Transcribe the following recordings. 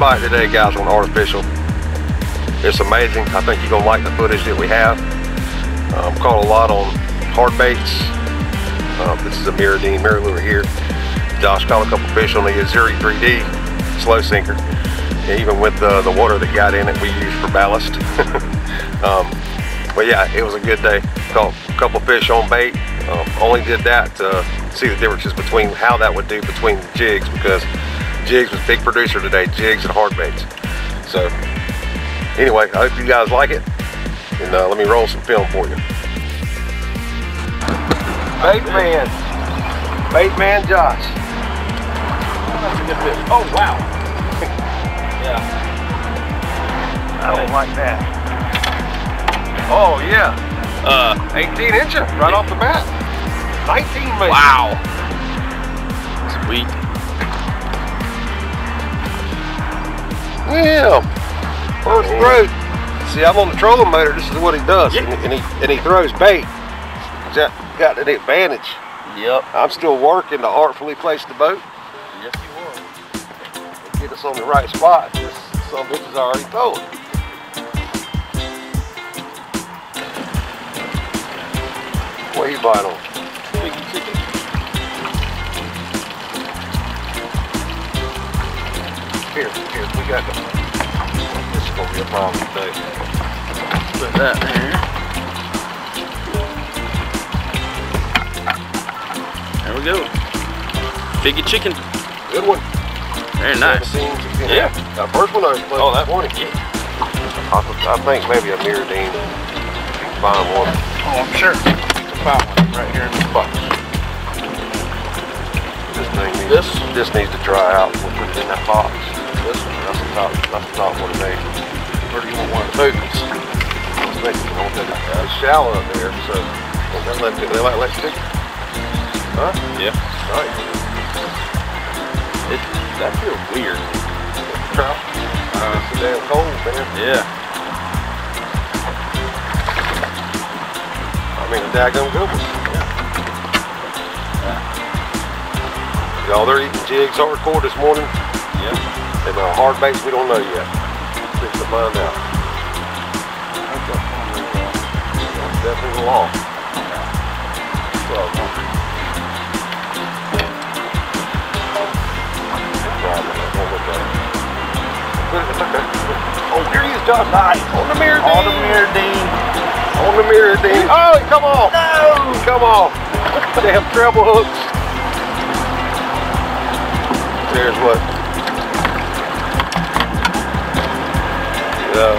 bite today, guys, on artificial. It's amazing. I think you're gonna like the footage that we have. Um, caught a lot on hard baits. Um, this is a MirrOdine MirrOlure here. Josh caught a couple fish on the Yo-Zuri 3D slow sinker. And even with the, the water that got in it, we used for ballast. um, but yeah, it was a good day. Caught a couple fish on bait. Um, only did that to see the differences between how that would do between jigs because jigs was big producer today, jigs and hard baits. So anyway, I hope you guys like it. And uh, let me roll some film for you. Bait man. Bait man Josh. That's a good fish. Oh, wow. yeah. I don't like that. Oh yeah. Uh, 18 inches right off the bat. 19 maybe. wow. Sweet. Yeah. First throw. See, I'm on the trolling motor. This is what he does, Yeah. and, and he and he throws bait. He's got, got an advantage. Yep. I'm still working to artfully place the boat, Yes, you will. get us on the right spot. This some bitch is already. What you bite on? Chicken. Here, here, we got them. This is gonna be a problem today. Put that there. There we go. Biggie chicken. Good one. Very nice. Yeah. That first one I was Oh, that 20. Yeah. I, I think maybe a MirrOdine fine one. Oh, I'm sure. Found one right here in this box. This thing needs, This? this needs to dry out. We'll put it in that box. This one, that's the top, that's the top one today. Where do you want one of the booties? It's making it shallow up there, so they let it, they like let it Huh? Yeah. Right. It, that feels weird. Trout. Uh, it's so damn cold, man. Yeah. I mean, a daggone good one. Yeah. Y'all, they're eating jigs hardcore this morning. And uh, hard baits, we don't know yet. Just to find out. Definitely the law. Well, problem. I won't look at it. But it's okay. Oh, here he is, Josh. Nice. On the mirror, On the MirrOdine. On the Mirrodine. Oh, come on. No. Come on. Damn treble hooks. There's what. Oh,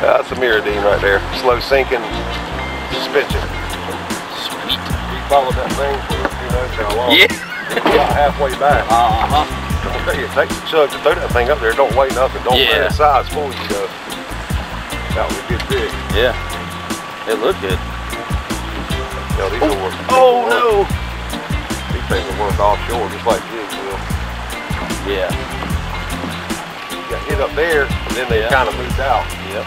that's a MirrOdine right there. Slow sinking suspension. Sweet. We followed that thing for who knows how long. Yeah. About halfway back. Uh-huh. I'll tell you, take a chug to throw that thing up there. Don't weigh nothing. Don't Yeah. let it size fool you though. That was a good fish. Yeah. It looked good. These will work. Oh, no. These things will work offshore just like jigs will. Yeah. Got hit up there, and then they Yeah. kind of moved out. Yep.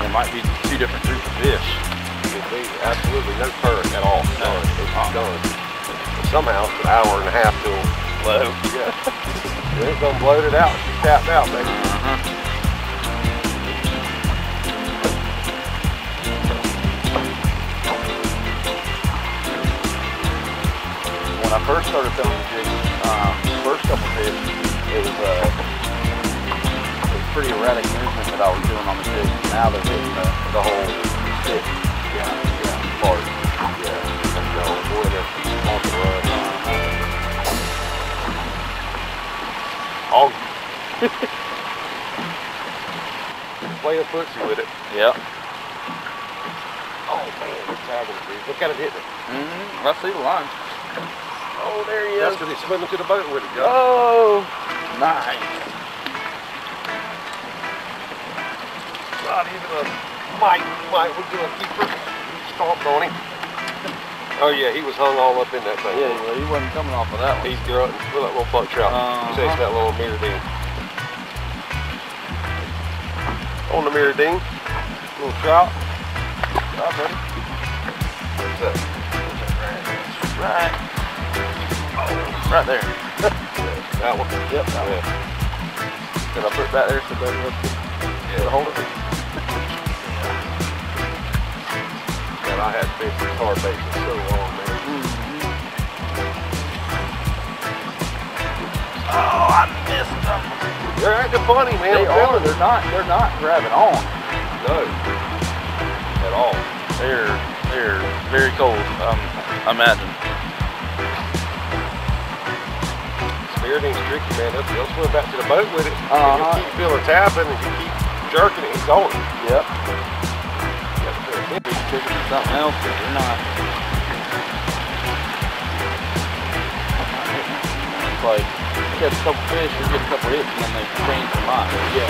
There might be two different groups of fish. Absolutely no current at all. No. It's done. But somehow it's an hour and a half till Low. yeah. It's done blowed it out. She tapped out, baby. Uh-huh. When I first started filming the jigs, um, first couple fish, it was uh, it was pretty erratic movement that I was doing on the jigs. Now they're hitting the, the whole stick. Yeah, yeah. Hard. Yeah. The boy there keeps on the run. Oh, Play a footsie with it. Yep. Oh man, tagging it, dude. Look at it hitting it. Mm-hmm. I see the line. Oh, there he is. That's is. because he's swimming to the boat with it, Josh. Oh, nice. Not even a might, might was gonna keep her. He stomped on him. Oh yeah, he was hung all up in that thing. Yeah, well, he wasn't coming off of that one. He's grunting. Look that little buck trout. Uh-huh. Chase that little Mirrodine. On the Mirrodine. Little trout. Trout, buddy. What's that? Right. Right there. That one? Yep. That Yeah. one. Did I put it back there so that was Yeah. hold it? I had this hard bait for so long, man. Oh, I missed them. They're acting funny, man. They are. They're not. They're not grabbing on. No. At all. They're they're very cold. Um, I imagine. Spirit ain't tricky, man. They'll, they'll swim back to the boat with it. And Uh-huh. you'll keep feeling tapping and you keep jerking it. He's on it. Yep. You have to put a hit. Big chicken or something else, but they're not. It's like you catch a couple fish, you get a couple hits, and then they change their mind. Yeah.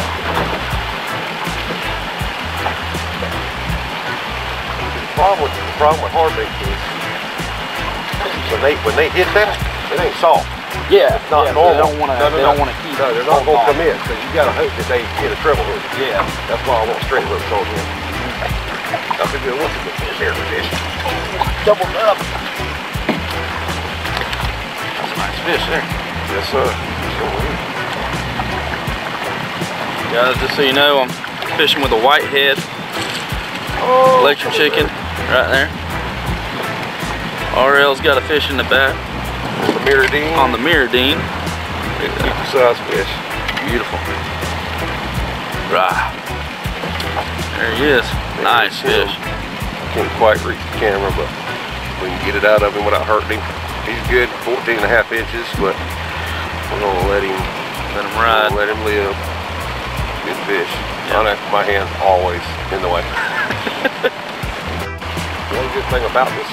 The problem with, the problem with hard bait is when they when they hit that, it ain't soft. Yeah, Not yeah, normal. They don't want to. No, no, they no. don't want to keep. No, they're not gonna on. come in. So you gotta hope that they hit a treble hook. Yeah. That's why I want straight hooks on here. That's a good look at the fish here, the fish. Doubled up. That's a nice fish there. Yes, sir. Sure. Guys, just so you know, I'm fishing with a whitehead Oh, electric chicken right there. RL's got a fish in the back on The Mirrodine. on the Mirrodine. Decent size fish. Beautiful. Rah. There he is. Nice fish. Can't quite reach the camera, but we can get it out of him without hurting him. He's good, 14 and a half inches, but we're gonna let him, Let him ride. let him live. Good fish. After my hand's always in the way. One good thing about this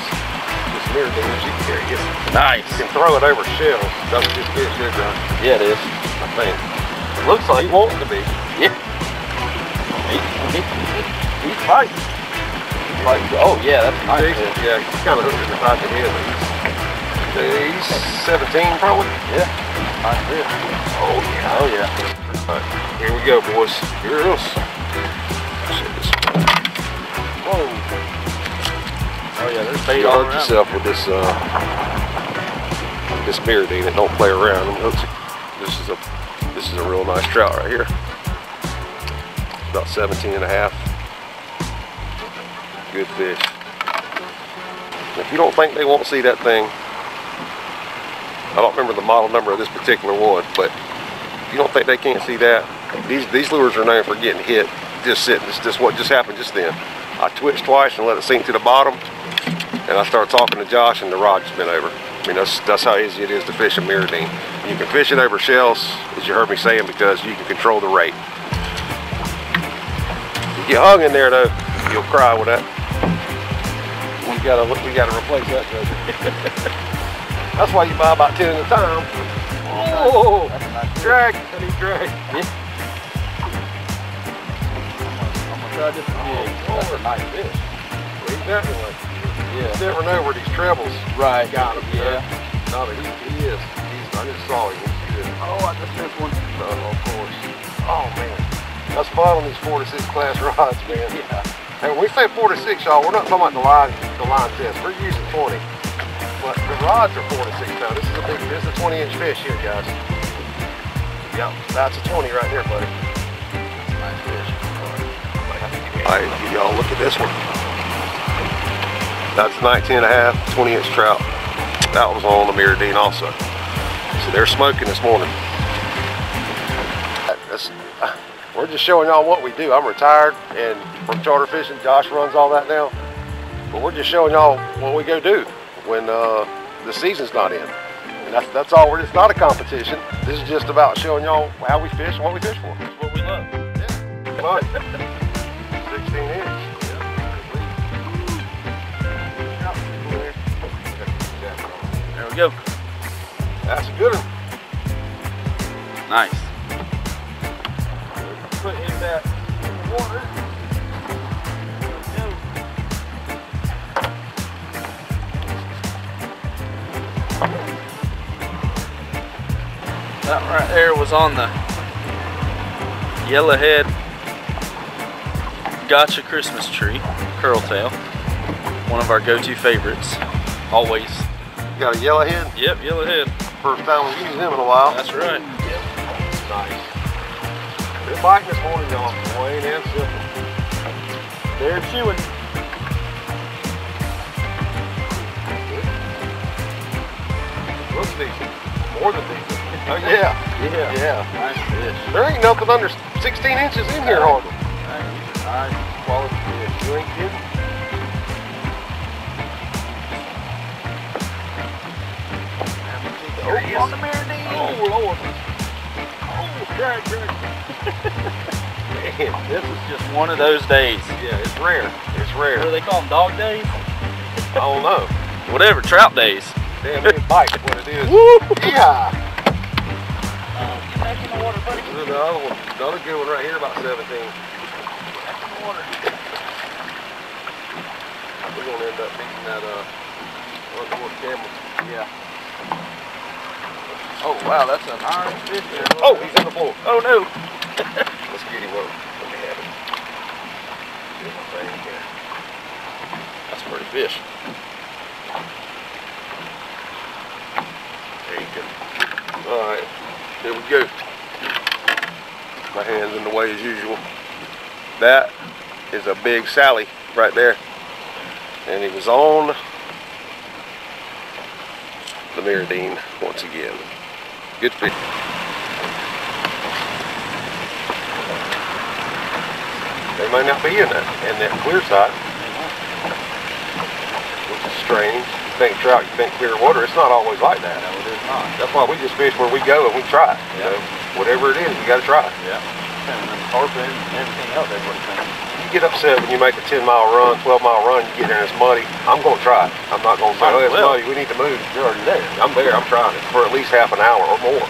this mirror thing is you can carry it. Nice. You can throw it over shells. That's just fish good, John. Yeah, it is. I think. Looks like He wants to be. Yeah. He, he, he's fighting. He's fighting. Oh yeah, that's a nice. Fish. yeah, he's kind of hooked in the side of the head, he's, he's 17 probably. Yeah. Nice fish. Oh yeah. Oh yeah. All right, here we go, boys. Here it is. Whoa. Oh yeah, there's bait You all hurt around. yourself with this uh, this and don't play around. This is a this is a real nice trout right here. About 17 and a half. Good fish. If you don't think they won't see that thing, I don't remember the model number of this particular one, but if you don't think they can't see that, these these lures are known for getting hit just sitting. This just what just happened just then. I twitched twice and let it sink to the bottom, and I started talking to Josh, and the rod just bent over. I mean, that's that's how easy it is to fish a mirror Mirrodine. You can fish it over shells, as you heard me saying, because you can control the rate. You hung in there though, you'll cry with that. We gotta we gotta replace that that's why you buy about ten at a time. Oh, That's a nice drag, I need drag. I'm try this again. That's a nice fish. Leave that one. You Yeah. never know where these trebles Right. got him. Yeah. No, but he, he is. He's, I just saw him. Oh, I just missed one. No, of course. Oh man, that's fun on these four to six class rods, man. Yeah. And when we say four to six, y'all, we're not talking about the line, the line test. We're using 20, but the rods are four to six pounds. This is a big, this is a 20 inch fish here, guys. Yep, that's a 20 right there, buddy. Nice fish. All right, give y'all look at this one. That's 19 and a half, 20 inch trout. That was on the Mirrodine also. So they're smoking this morning. That's, we're just showing y'all what we do. I'm retired and from charter fishing. Josh runs all that now. But we're just showing y'all what we go do when uh, the season's not in. And that's, that's all. We're, it's not a competition. This is just about showing y'all how we fish and what we fish for. That's what we love. Come on. 16 inch. There we go. That's a good one. Nice. In water. That right there was on the yellowhead gotcha Christmas tree, curltail. One of our go-to favorites. Always. You got a yellowhead? Yep, yellowhead. first time we've used him in a while. That's right. Yep. Nice. Good biting this morning, y'all. Plain and simple. They're chewing. Looks decent. More than decent. Oh yeah. Yeah. Yeah. Nice fish. There ain't nothing under 16 inches in here hardly. Nice quality fish. You ain't kidding. Is. on the Mirrodine. Oh Lord. Drag, drag. Man, This is just one of those days. yeah, it's rare. It's rare. What do they call them? Dog days? I don't know. Whatever, trout days. Damn, it bite what it is. Woo! Yeah. Um, get back in the water, buddy. This is Another one, another good one right here, about 17. Back in the water. We're gonna end up beating that uh one more camel. Yeah. Oh, wow, that's a nice fish there. Oh, he's in the floor. Oh, no. Let's get him up. Let me have him. Get my thing here. That's a pretty fish. There you go. All right, here we go. My hand's in the way as usual. That is a big Sally right there. And he was on the Mirrodine once again. Good fish. They may not be in that, in that clear side, which is strange. You think trout, you think clear water. It's not always like that. No, it is not. That's why we just fish where we go and we try it. You know, whatever it is, we got to try it. Yeah. And then tarpon and everything else, everybody's saying. You get upset when you make a 10 mile run, 12 mile run, you get there and it's muddy. I'm going to try it. I'm not going to say, Might oh, it's well. muddy, we need to move. You're already there. I'm there, I'm trying it for at least half an hour or more.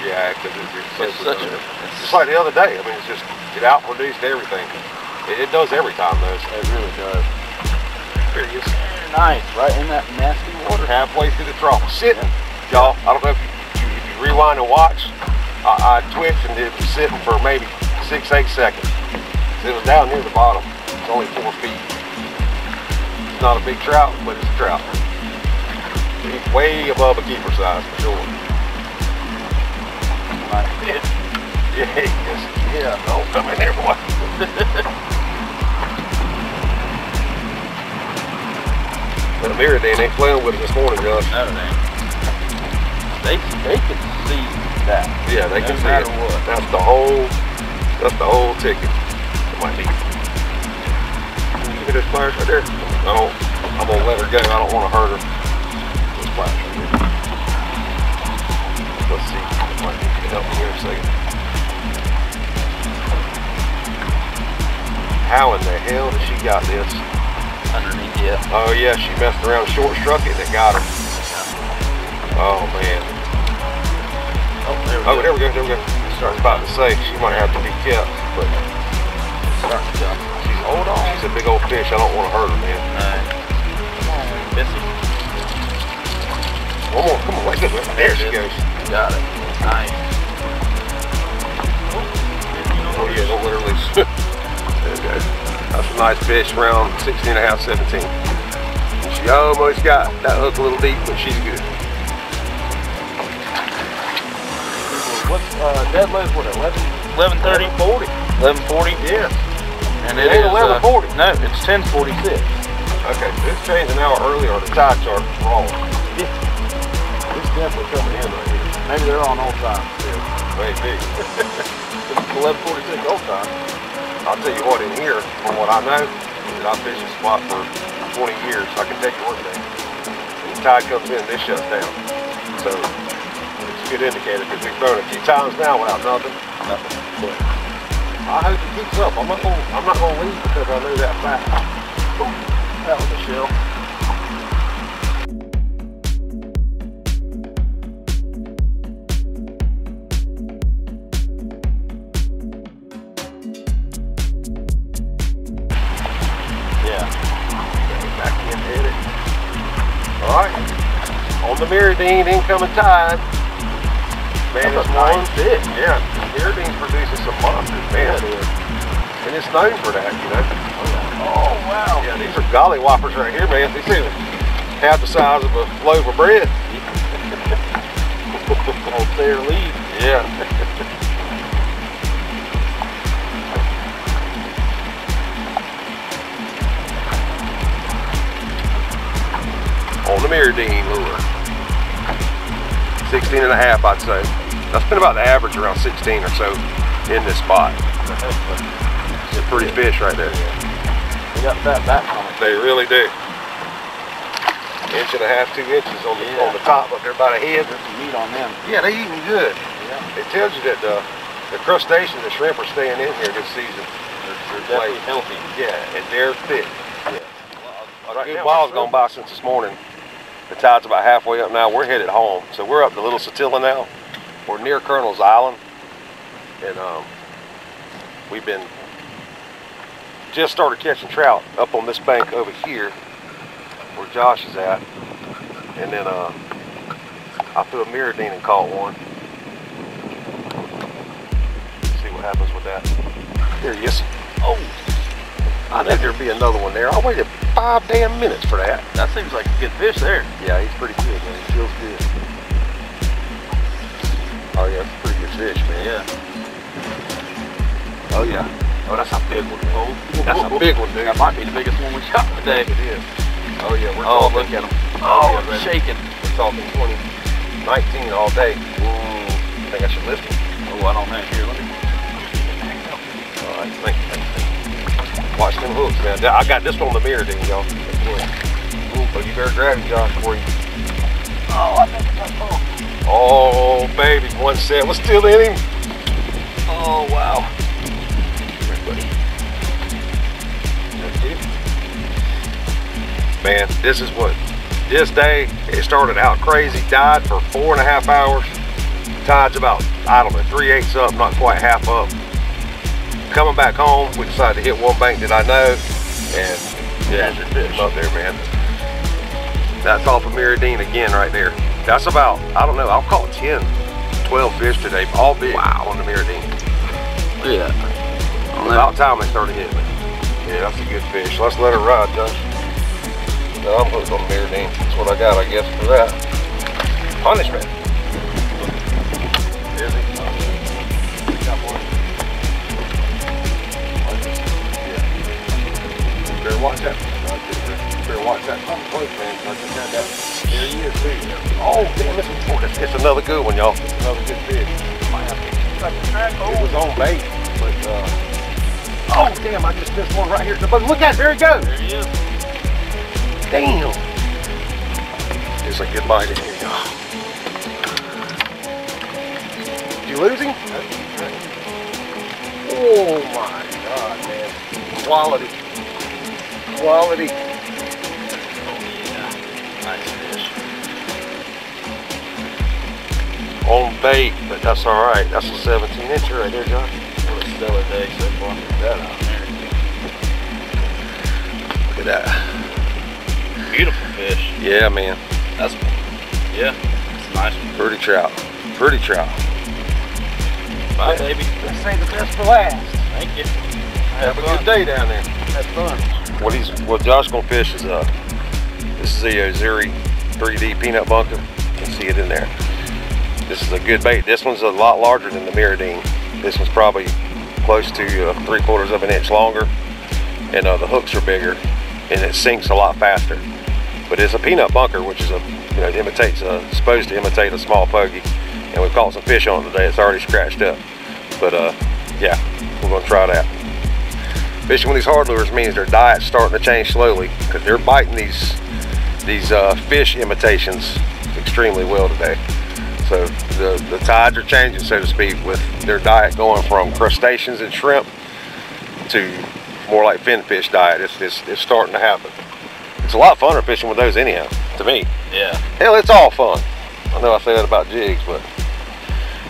Yeah, because it's, it's, It's such a. It's Just like the other day. I mean, it's just, it outproduced everything. It, it does every time, though. It really does. here he is. Nice, right in that nasty water. halfway through the trough, sitting. Y'all, I don't know if you, if you rewind and watch, I, I twitched and it was sitting for maybe six, eight seconds. It was down near the bottom. It's only four feet. It's not a big trout, but it's a trout. It's way above a keeper size for sure. Nice fish. Yeah. Yeah, don't come in there, boy. But Mirrodine ain't playing with it this morning, Josh. No, they, they, they can see that. Yeah, they can see it. what. That's the whole, that's the whole ticket. It. Look at this flash right there. No, I'm gonna let her go. I don't want to hurt her. This flash right here. Let's see. It might need you help me here a second. How in the hell did she got this? Underneath, yeah. Oh yeah, she messed around, short struck it, and it got her. Oh man. Oh, there we Oh, go. there we go, there we go. I was about to say, she might have to be kept, but Starting to jump. She's, hold on. she's a big old fish. I don't want to hurt her, man. No. Come on, Missy. One more, come on, wait a minute. There she goes. Got it. Nice. Oh yeah, don't let her loose. there we go. That's a nice fish, around 16 and a half, 17. She almost got that hook a little deep, but she's good. What's uh, deadlift? What, 11? 1130? 40. 1140? Yeah. And It it ain't is, uh, 1140. No, it's 1046. Okay, this changed an hour earlier the tide chart was wrong. It's definitely coming in right here. Maybe they're on old time. Maybe. It's 1146 old time. I'll tell you what, in here, from what I know, that I've fished this spot for 20 years. I can take you one day. When the tide comes in, this shuts down. So it's a good indicator because we've thrown a few times now without nothing. Nothing. I hope it keeps up. I'm not gonna, I'm not gonna leave because I know that fact. That was a shell. Yeah. Back in hit it. All right. On the Mirrodine incoming tide. Man, That's it's nice one fish. Yeah, Mirrodine's producing some monsters, man. And it's known for that, you know. Oh, wow. Yeah, these are golly whoppers right here, man. These things are half the size of a loaf of bread. Stay or leave. Yeah. On the Mirrodine lure. 16 and a half, I'd say. That's been about the average around 16 or so in this spot. It's a pretty fish right there. They got that back on it. They really do. Inch and a half, two inches on the, Yeah. on the top up there by the head. There's some meat on them. Yeah, they eating good. Yeah. It tells you that the, the crustaceans, the shrimp are staying in here this season. They're, they're definitely healthy. Yeah, and they're thick. Yeah. A good while's gone by since this morning. The tide's about halfway up now. We're headed home. So we're up to Little Satilla now. We're near Colonel's Island. And um, we've been just started catching trout up on this bank over here where Josh is at. And then uh, I threw a Mirrodine and caught one. See what happens with that. There he is. Oh! I think there'd be another one there. I waited five damn minutes for that. That seems like a good fish there. Yeah, he's pretty good, man. He feels good. Oh yeah, it's a pretty good fish, man. Yeah. Oh yeah. Oh, that's a big one. Oh, That's a big one, dude. That might be the biggest one we shot today. It is. Oh yeah, we're Oh, look at him. Oh, Oh, yeah, it's shaking. We're talking 2019 all day. I think I should lift him. Oh, I don't know. Here, let me. All right, thank you. Watch them hooks, man. I got this one on the mirror, didn't y'all? So you better grab him, Josh, before you. Oh, I think that's full. Oh, baby, one set was still in him. Oh, wow. Man, this is what this day it started out crazy. Died for four and a half hours. Tide's about I don't know three eighths up, not quite half up. Coming back home, we decided to hit one bank that I know, and yeah, Desert fish. up there, man. That's off of Mirrodine again, right there. That's about I don't know. I'll call it 10, 12 fish today, all big on the at that. About time they started hitting me. Yeah, that's a good fish. Let's let her ride, Josh. No, I'm hooked on the Mirrodine. That's what I got, I guess, for that. Punishment. Is he? Got one. Yeah. Better watch that. Better watch that pump close, man. That. There he is. Oh, damn, this is, oh, it's, it's another good one, y'all. Another good fish. It was on bait, but, uh, Oh, damn, I just missed one right here. But look at it, there he goes. There he is. Damn. It's a good bite. Here you go. Did you lose him? Oh my God, man. Quality. Quality. Oh, nice fish. On bait, but that's all right. That's a 17 inch right there, John. What a stellar day so far. That out there. Look at that. Beautiful fish. Yeah, man. That's, yeah, it's a nice one. Pretty trout. Pretty trout. Bye, baby. Let's say the best for last. Thank you. Have a good day down there. Have fun. What he's what Josh gonna fish is uh this is the Yo-Zuri 3D peanut bunker. You can see it in there. This is a good bait. This one's a lot larger than the Mirrodine. This one's probably close to uh, three quarters of an inch longer, and uh, the hooks are bigger, and it sinks a lot faster. But it's a peanut bunker, which is a you know it imitates a, supposed to imitate a small pogy, and we've caught some fish on it today. It's already scratched up, but uh yeah, we're gonna try that. Fishing with these hard lures means their diet's starting to change slowly because they're biting these these uh, fish imitations extremely well today. So the, the tides are changing, so to speak, with their diet going from crustaceans and shrimp to more like finfish diet. It's, it's, it's starting to happen. It's a lot funner fishing with those anyhow, to me. Yeah. Hell, it's all fun. I know I say that about jigs, but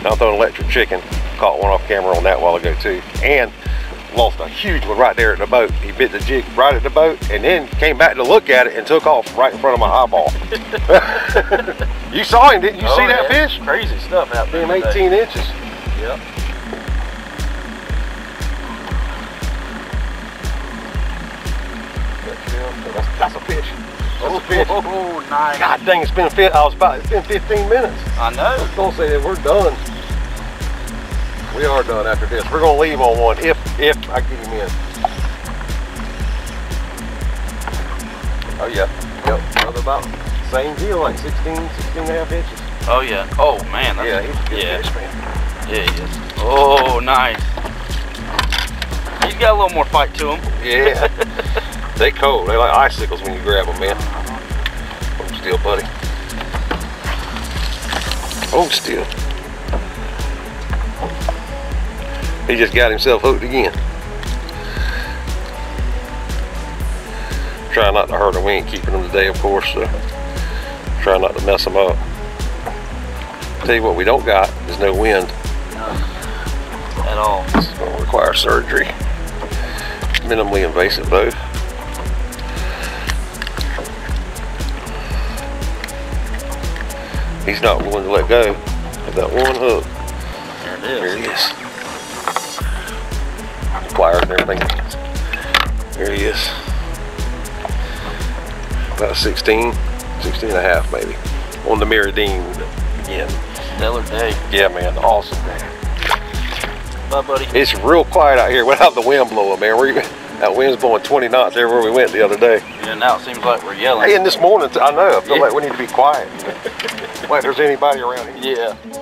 I'm throwing electric chicken. Caught one off camera on that while ago too. And lost a huge one right there at the boat. He bit the jig right at the boat and then came back to look at it and took off right in front of my eyeball. you saw him, didn't you Oh, see that yeah. fish? Crazy stuff happening. Damn, today. 18 inches. Yep. That's, a fish. That's a oh, fish. Oh, oh, nice. God dang, it's been fit. I was about. It's been 15 minutes. I know. Don't say that we're done. We are done after this. We're gonna leave on one if if I get him in. Oh yeah. Yep. Another about same deal, like 16, 16 and a half inches. Oh yeah. Oh man. That's, Yeah, he's a good yeah. fish, man. Yeah, he is. Oh, nice. He's got a little more fight to him. Yeah. they cold. They like icicles when you grab them, man. Hold still, buddy. Hold still. He just got himself hooked again. Try not to hurt him. We ain't keeping him today, of course, so try not to mess him up. Tell you what we don't got is no wind. At all. It's gonna require surgery. Minimally invasive though. He's not willing to let go of that one hook. There it There is. he is. Pliers and everything. There he is. About 16, 16 and a half maybe. On the Mirrodine again. Stellar day. Yeah man, awesome day. Bye, buddy. It's real quiet out here without the wind blowing, man. We, that wind's blowing 20 knots everywhere we went the other day. Yeah, now it seems like we're yelling. Hey, and this morning, I know, I feel Yeah. like we need to be quiet. like there's anybody around here. Yeah.